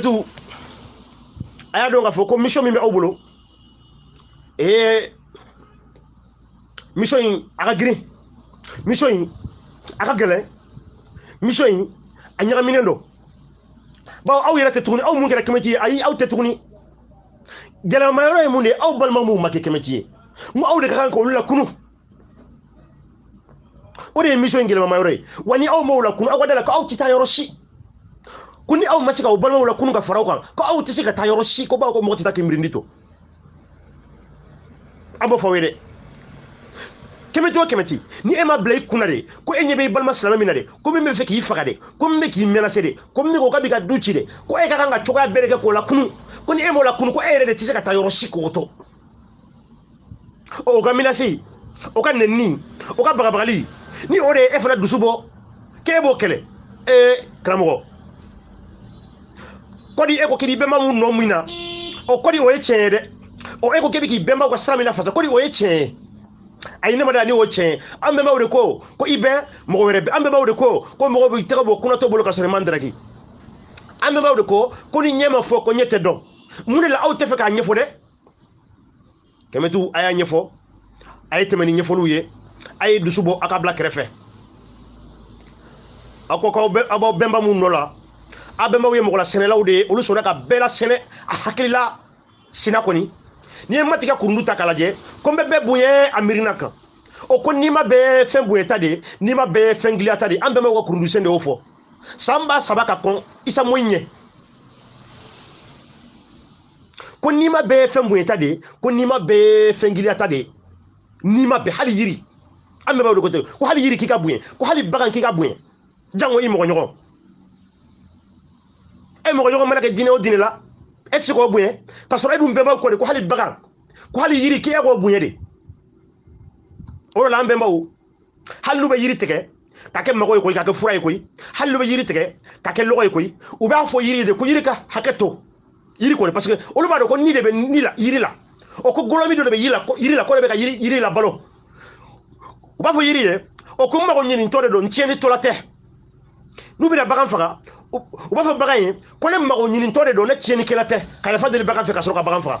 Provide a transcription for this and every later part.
tu a y'a dɔn k'a fɔ ko mission min bɛ aw bolo ee mission in a ka girin mission in a ka gɛlɛn mission in a ɲagaminen don bawo aw yɛrɛ tɛ tuguni aw mun kɛra kɛmɛci ye ayi aw tɛ tuguni gɛlɛyamayɔrɔ ye mun de ye aw balima m'u ma kɛ kɛmɛci ye n ko aw de ka kan k'olu lakunu o de ye mission in gɛlɛmama yɔrɔ ye wa ni aw m'o la kun aw ka da la ko aw tɛ taa yɔrɔ si ko ni aw ma se ka aw balimaw la kunu ka fara aw kan ko aw tɛ se ka taa yɔrɔ si ko baw ko mɔgɔ tɛ taa k'i miirindi to an b'o fɔ aw ye dɛ kɛmɛ o kɛmɛ ti ni e ma bila i kunna de ko e ɲɛ bɛ i balima silamɛ min na de ko min bɛ fɛ k'i faga de ko min bɛ k'i mɛnase de ko min bɛ k'o ka b'i ka du ci de ko e ka kan ka cogoya bɛɛ de kɛ k'o la kunu ko ni e m'o la kunu ko e yɛrɛ de tɛ se ka taa yɔrɔ si k'o to o ka minasi o ka nenni o ka bagabagali ni o de ye e fana dusu bɔ k'e b'o kɛlɛ ee karamɔgɔ kɔdi e ko k'i b'i bɛnba mun nɔ min na o kɔdi o ye tiɲɛ ye dɛ o e ko k'e bɛ k'i bɛnbaw ka sira min na fasa kɔdi o ye tiɲɛ ye ayi ne ma da ni o tiɲɛ ye an bɛnbaw de ko ko i bɛn mɔgɔ wɛrɛ an bɛnbaw de ko ko mɔgɔ b'i tɛgɛ bɔ kunnatɔ bolo ka sɔrɔ i man daraki an bɛnbaw de ko ko ni ɲɛ ma fɔ ko ɲɛ tɛ dɔn mun de la aw tɛ fɛ k'a ɲɛfɔ dɛ kɛmɛtigiw a y'a ɲɛfɔ a ye tɛmɛ ni ɲɛfɔliw ye a ye dusu bɔ a ka bila kɛrɛfɛ a ko k'aw bɛ aw b'aw bɛnba minnu nɔ la a bɛnbaw ye mɔgɔla sɛnɛlaw de ye olu sɔnna ka bɛɛ la sɛnɛ a hakilila sina kɔni n'i ye matigɛ kurundu ta k'a lajɛ ko n bɛ bɛɛ bonya a miirina kan o ko n'i ma bɛɛ fɛn bonyata de ye n'i ma bɛɛ fɛn giliyata de ye an bɛnbaw ka kurundusɛn de y'o fɔ san ba saba ka kɔn isamoyi ɲɛ ko n'i ma bɛɛ ye fɛn bonyata de ye ko n'i ma bɛɛ ye fɛn giliyata de ye n'i ma bɛn hali yiri an bɛɛ b'a wele ko ten ko hali yiri k'i ka bonya ko hali bagan k'i ka bonya jango i mɔgɔ ɲɔgɔn e mɔgɔ ɲɔgɔn mana kɛ diinɛ o diinɛ la e tɛ se k'o bonya k'a sɔrɔ e dun bɛɛ b'aw kɔ de ko hali bagan ko hali yiri k'e k'o bonya de o de la an bɛnbaw hali n'u bɛ yiri tigɛ ka kɛ mago ye koyi ka kɛ fura ye koyi hali n'u bɛ yiri tigɛ ka kɛ lɔgɔ ye koyi u b'a fɔ yiri de ko yiri ka hakɛ to yiri kɔni parce que olu b'a dɔn ko ni de bɛ ni la yiri la o ko golomi dɔ de bɛ yiri la ko yiri la ko de bɛ ka yiri yiri la balo u b'a fɔ yiri ye o ko n mago ɲinitɔ de don tiɲɛni tola tɛ n'u bɛna bagan faga u b'a fɔ bagan ye ko ne mago ɲinitɔ de don ne tiɲɛnikɛla tɛ ka yafa deli bagan fɛ ka sɔrɔ ka bagan faga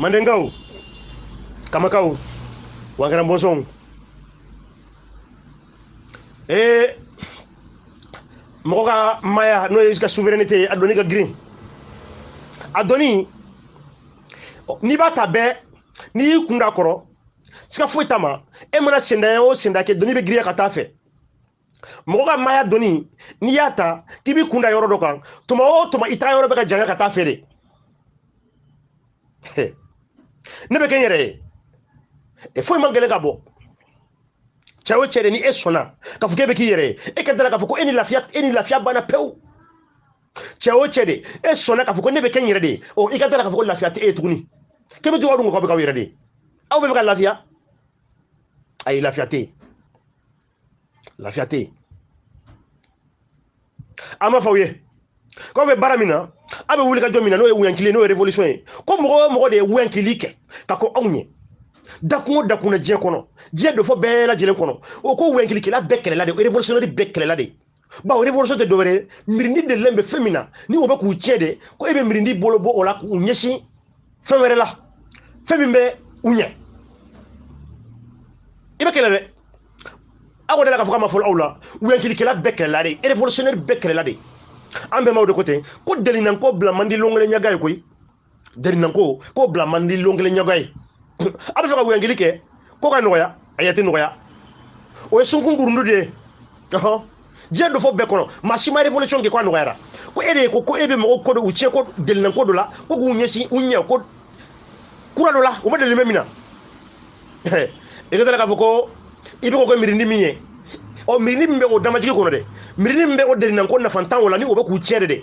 mandenkaw kamakaw wangara bɔnsɔnw ee mɔgɔ ka maya n'o ye ka souveraineté ye a donni ka girin a donni n'i b'a ta bɛɛ n'i y'i kun da kɔrɔ siga foyi t'a ma e mana sendaya o senda kɛ donni bɛ giriya ka taa fɛ mɔgɔ ka maya doni n'i y'a ta k'i b'i kunda yɔrɔ dɔ kan tuma o tuma i taa yɔrɔ bɛ ka janya ka taa feere ne bɛ kɛ n yɛrɛ ye e foyi man gɛlɛn ka bɔ cɛ o cɛ de ni e sɔnna k'a fɔ k'e bɛ k'i yɛrɛ ye e ka dala k'a fɔ ko e ni lafiya e ni lafiya banna pewu cɛ o cɛ de e sɔnna k'a fɔ ko ne bɛ kɛ n yɛrɛ de ye ɔ i ka dala k'a fɔ ko lafiya tɛ e ye tuguni k'e bɛ to ka dun k'aw bɛ k'aw yɛrɛ de ye aw bɛɛ bɛ ka lafiya ayi lafiya tɛ yen lafiya tɛ yen an b'a fɔ aw ye k'aw bɛ baara min na aw bɛ wuli ka jɔ min na n'o ye wɛnkili n'o ye revolution ye ko mɔgɔ o mɔgɔ de ye wɛnkili kɛ ka ko anw ye dakun o dakun na diɲɛ kɔnɔ diɲɛ dɔ fɔ bɛɛ lajɛlen kɔnɔ o ko wɛnkilikɛla bɛɛ kɛlɛla de revolutionnaire bɛɛ kɛlɛla de bawo révolution tɛ dɔwɛrɛ ye mirindi delilen bɛ fɛn min na ni o bɛ k'u tiɲɛ de ko e bɛ mirindi bolo bɔ o la k'u ɲɛsin fɛn wɛrɛ la fɛn min bɛ u ɲɛ i bɛ kɛlɛ dɛ aw ko dala k'a fɔ k'a ma fɔlɔ aw la wɛnkilikɛla bɛɛ kɛlɛla de révolutionnaire bɛɛ kɛlɛla de an bɛnbaw de ko ten ko delinan ko bila man di longelenya ga ye koyi derinan ko k'o bila man di lon kelen ɲɔgɔn ye a bɛ fɛ ka wɛnkili kɛ ko ka nɔgɔya a yɛrɛ tɛ nɔgɔya o ye sunkun kurundu de ye ɔhɔn diɲɛ dofo bɛɛ kɔnɔ maa si ma révolution kɛ ko a nɔgɔyara ko e de ye ko ko e bɛ mɔgɔw ko dɔ u tiɲɛ ko delilen ko dɔ la ko k'u ɲɛsin u ɲɛ ko kura dɔ la u bɛ delilen bɛ min na i ka taa k'a fɔ ko i bɛ k'o kɛ miirindi min ye ɔ miirindi min bɛ o damajigi kɔnɔ dɛ miirindi min bɛ o delilen ko nafantan o la ni o bɛ k'u tiɲɛ de dɛ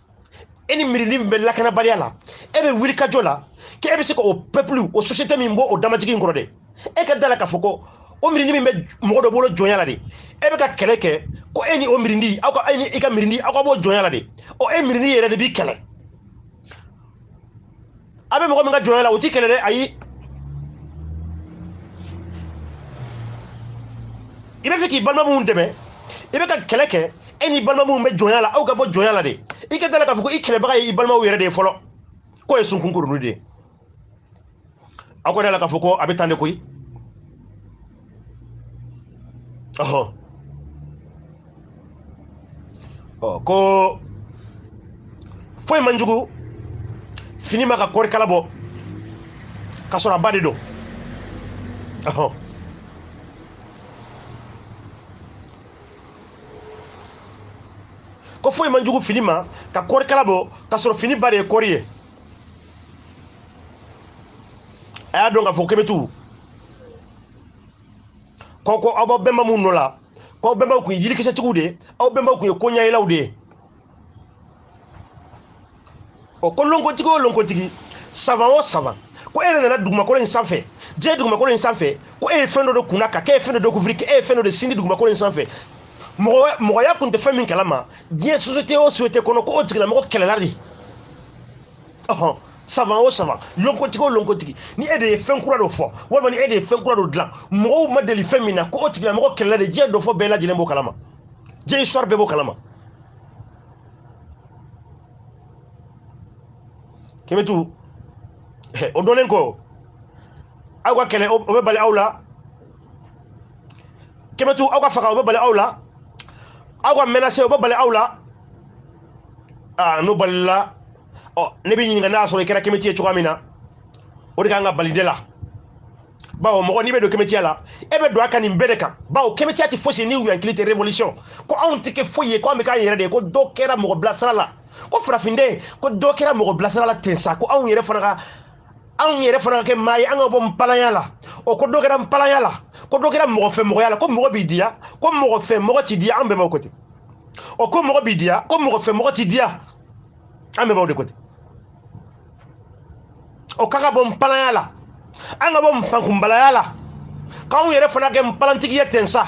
e ni miirili min bɛ lakanabaliya la e bɛ wulikajɔ la k'e bɛ se ka o pɛpulu o sosiyete min b'o o damajigin kɔrɔ dɛ e ka da la k'a fɔ ko o miirindi min bɛ mɔgɔ dɔ bolo jɔnya la de e bɛ ka kɛlɛ kɛ ko e ni o miirindi aw ka e ni i ka miirindi aw ka b'o jɔnya la de ɔ e miirindi yɛrɛ de b'i kɛlɛ a bɛ mɔgɔ min ka jɔyɔrɔ la o ti kɛlɛ dɛ ayi i bɛ fɛ k'i balima minnu dɛmɛ i bɛ ka kɛlɛ kɛ e ni balima minnu bɛ jɔnya la aw ka bɔ jɔnya la de i ka da la k'a fɔ ko i kɛlɛbaga ye i balimaw yɛrɛ de ye fɔlɔ k'o ye sunkunkuruni de ye a ko ne la k'a fɔ ko a bɛ tan de koyi ɔhɔ ɔ ko foyi man jugu fini ma ka kɔɔri kala bɔ ka sɔrɔ a ba de don ɔhɔ ko foyi man jugu fini ma ka kɔɔri kala bɔ ka sɔrɔ fini ba de ye kɔɔri ye a y'a dɔn k'a fɔ k'e bɛ tugu ko ko aw bɛnba minnu nɔ la ko aw bɛnbaw tun ye yirikisɛtigiw de ye aw bɛnbaw tun ye koɲɛyɛlɛw de ye ɔ ko lonkotigi o lonkotigi saban o saban ko e yɛrɛ nana dugumakolo in sanfɛ diɲɛ dugumakolo in sanfɛ ko e ye fɛn dɔ de kunna ka k'e ye fɛn dɔ de kofiri k'e ye fɛn dɔ de sindi dugumakolo in sanfɛ mɔgɔya tun tɛ fɛn min kalama diɲɛ sosiyete o sosiyete kɔnɔ ko o tigilamɔgɔ kɛlɛla de ɔhɔn saban o saban lonkotigi o lonkotigi ni e de ye fɛn kura dɔ fɔ walima ni e de ye fɛn kura dɔ dilan mɔgɔw ma deli fɛn min na ko o tigilamɔgɔ kɛlɛla de diɲɛ dɔ fɔ bɛɛ lajɛlen b'o kalama diɲɛ histoire bɛɛ b'o kalama kɛmɛ tu o dɔnnen kɔ aw ka kɛlɛ o bɛ bali aw la kɛmɛtu aw ka faga o bɛ bali aw la aw ka mɛnase o bɛ bali aw la aa n'o balila ɔ ne bɛ ɲininka n'a sɔrɔ i kɛra kɛmɛti ye cogoya min na o de kan ka bali de la bawo mɔgɔ n'i bɛ don kɛmɛtiya la e bɛ don a ka nin bɛɛ de kan bawo kɛmɛtiya tɛ fosi ni ɲankili tɛ révolution ko anw tɛ kɛ foyi ye ko an bɛ k'an yɛrɛ de ye ko dɔ kɛra mɔgɔ bilasira la ko farafinden ko dɔ kɛra mɔgɔ bilasira la ten sa ko anw yɛrɛ fana ka anw yɛrɛ fana kɛ maa ye an ka bɔ npalanya la o ko dɔ kɛra npalanya la ko dɔ kɛra mɔgɔ fɛ mɔgɔya la ko mɔgɔ b'i diya ko mɔgɔ fɛ mɔgɔ ti diya an bɛnbaw ko ten o ko mɔgɔ b'i diya ko mɔgɔ fɛ mɔgɔ ti diya an bɛnbaw de ko ten o ka ka bɔ npalanya la an ka bɔ npankunbalaya la k'anw yɛrɛ fana kɛ npalantigiya tɛn sa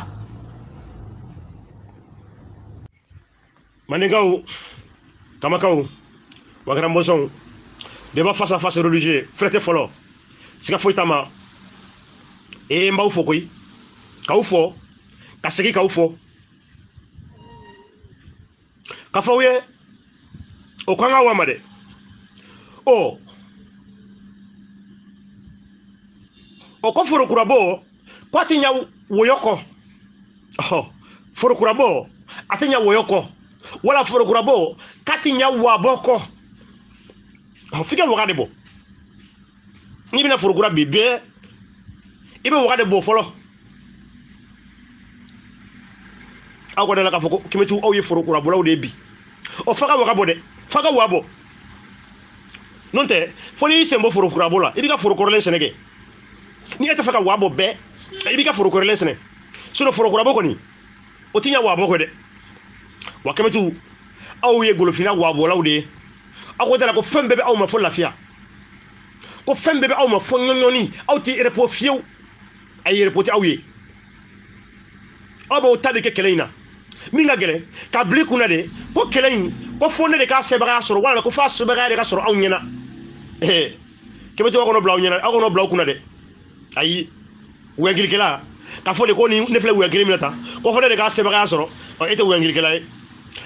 maninkaw kamakaw wakaran bɔnsɔnw débat face à face religieux fɛrɛ tɛ fɔlɔ siga foyi t'a ma ee n b'aw fo koyi k'aw fɔ ka segin k'aw fɔ ka fɔ aw ye o kan ka wa ma dɛ ɔ o ko forokurabɔ ko a tɛ ɲa woyɔ kɔ ɔhɔ forokurabɔ a tɛ ɲa woyɔ kɔ wala forokurabɔ k'a tɛ ɲa wabɔ kɔ ɔhɔ f'i ka waga de bɔ n'i bɛna forokura bi bɛɛ i bɛ waga de bɔ fɔlɔ aw kɔni la k'a fɔ ko k'i bɛ to aw ye forokurabɔlaw de ye bi ɔ f'a ka waga bɔ dɛ f'a ka wa bɔ n'o tɛ fo n'i y'i sen bɔ forokurabɔ la i b'i ka foro kɔrɔlen sɛnɛ kɛ ni e tɛ fɛ ka wa bɔ bɛɛ i b'i ka foro kɔrɔlen sɛnɛ sinɔ foro kurabɔ kɔni o ti ɲɛ wa bɔ kɔ dɛ wa kɛmɛtu aw ye golofina wa bɔlaw de ye aw ko dala ko fɛn bɛɛ bɛ aw ma fo lafiya ko fɛn bɛɛ bɛ aw ma fo ɲɔɲɔni aw tɛ erepo fiyewu a ye erepo tɛ aw ye aw b'aw ta de kɛ kɛlɛ in na min ka gɛlɛn ka bili kunna de ko kɛlɛ in ko fo ne de k'a sɛbɛgaya sɔrɔ walima ko f'a sɛbɛgaya de ka sɔrɔ anw ɲɛna kebe to kono blaw nyana akono blaw kuna de ayi wengil kala ka fo le ko ni ne fle wengil mi ta ko fo de ka se ba soro o ete wengil kala e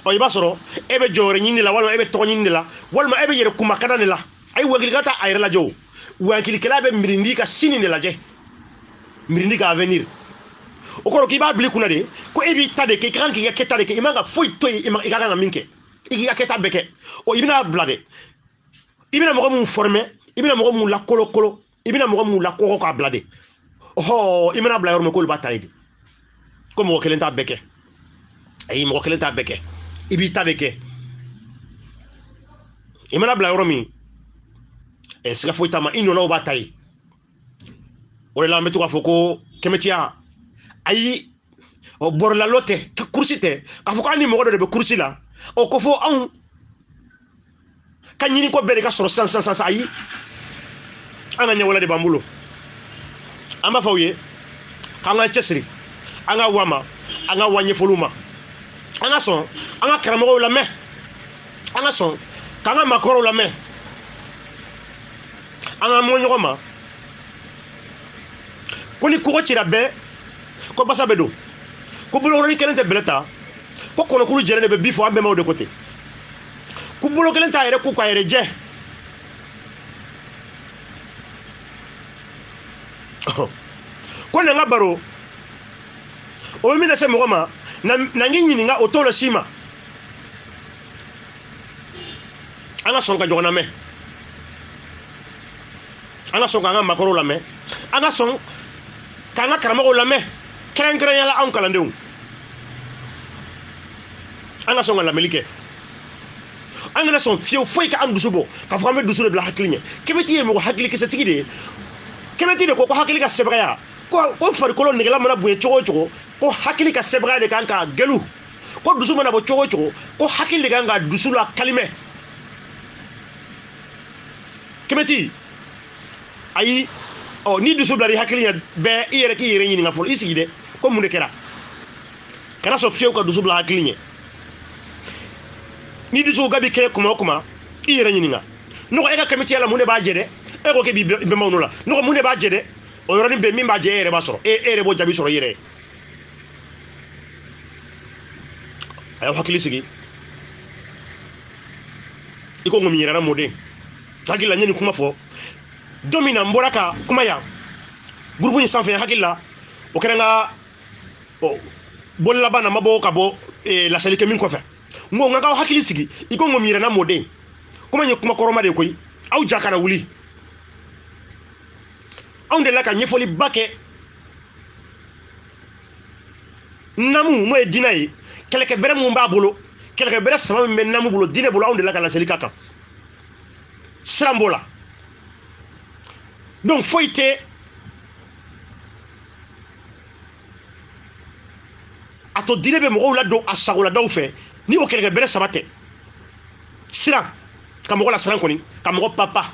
o iba soro ebe jore nyindi la walma ebe to nyindi la walma ebe yere kuma kada ne la ayi wengil kata ayre la jo wengil kala be mirindi ka sini ne la je mirindi ka avenir o kɔrɔ k'i b'a bili kunna de ko e b'i ta de kɛ i ka kan k'i ka kɛta de kɛ i man ka foyi to yen i ka kan ka min kɛ i k'i ka kɛta bɛɛ kɛ o i bɛna bila de i bɛna mɔgɔ minnu fɔrɔmɛ i bɛna mɔgɔ minnu lakolokolo i bɛna mɔgɔ minnu lakɔkɔ k'a bila de ɔhɔ i mana bila yɔrɔ min k'olu b'a ta ye de ko mɔgɔ kelen t'a bɛɛ kɛ ayi mɔgɔ kelen t'a bɛɛ kɛ i b'i ta de kɛ i mana bila yɔrɔ min ɛ siga foyi t'a ma i nɔnɔw b'a ta ye o de la an bɛ to k'a fɔ ko kɛmɛtiya ayi ɔ bɔrɔlalo tɛ kurusi tɛ k'a fɔ ko an ni mɔgɔ dɔ de bɛ kurusi la ɔ ko fɔ anw ka ɲini ko bɛɛ de ka sɔrɔ sisan sisan sisan ayi an ka ɲɛwala de b'an bolo an b'a fɔ aw ye k'an k'an cɛsiri an ka wa ma an ka wa ɲɛfɔliw ma an ka sɔn an ka karamɔgɔw lamɛn an ka sɔn k'an ka maakɔrɔw lamɛn an ka mɔ ɲɔgɔn ma ko ni kogo cira bɛɛ ko basa bɛ don ko bolokɔrɔnin kelen tɛ bɛlɛ ta ko kɔnɔkulu jɛlen de bɛ bi fɔ an bɛnbaw de ko ten ko bolo kelen t'a yɛrɛ ko k'a yɛrɛ jɛ ko nin ka baro o bɛ min lase mɔgɔ ma na n k'i ɲininka o t'o la si ma an ka sɔn ka ɲɔgɔn lamɛn an ka sɔn k'an ka makɔrɔw lamɛn an ka sɔn k'an ka karamɔgɔw lamɛn kɛrɛnkɛrɛnya la anw kalandenw an ka sɔn ka lamɛnni kɛ an kana sɔn fiyewu foyi ka an dusu bɔ k'a fɔ an bɛ dusu de bila hakili ɲɛ kɛmɛti ye mɔgɔ hakilikisɛtigi de ye kɛmɛti de ko ko hakili ka sɛbɛya ko ko farikolo nɛgɛla mana bonya cogo o cogo ko hakili ka sɛbɛya de kan k'a gɛlu ko dusu mana bɔ cogo cogo ko hakili de kan ka dusu la kalimɛ kɛmɛti ayi ɔ ni dusu bilali hakili ɲɛ bɛɛ i yɛrɛ k'i yɛrɛ ɲininka fɔlɔ i sigi dɛ ko mun de kɛra kana sɔn fiyewu ka dusu bila hakili ɲɛ ni dusu ka bi kɛ kuma o kuma i yɛrɛ ɲininka ne ko e ka kɛmɛtiya la mun de b'a jɛ dɛ e ko k'e b'i bɛnbaw n'o la ne ko mun de b'a jɛ dɛ o yɔrɔnin bɛɛ min b'a jɛ e yɛrɛ b'a sɔrɔ e e yɛrɛ b'o jaabi sɔrɔ i yɛrɛ ye a y'aw hakili sigi i ko ŋɔmi yɛrɛra mɔden hakili la n ye nin kuma fɔ don min na n bɔra ka kuma yan gurupu in sanfɛ hakili la o kɛra n ka bɔli laban na ma bɔ ka bɔ eh, lasali kɛ min kɔfɛ n ko n ka k'aw hakili sigi i ko ŋɔmi yɛrɛna mɔden kuma in ye kuma kɔrɔma de koyi aw ja kana wuli anw delila ka ɲɛfɔliba kɛ namu n'o ye diinɛ ye kɛlɛkɛ bɛrɛ mun b'a bolo kɛlɛkɛ bɛrɛ saba min bɛ namu bolo diinɛ bolo anw de la ka laseli ka kan siran b'o la donc foyi tɛ a to diinɛ bɛ mɔgɔw ladon a sagoladaw fɛ ni o kɛlɛkɛ bɛrɛ saba tɛ siran ka mɔgɔ la siran kɔni ka mɔgɔ papa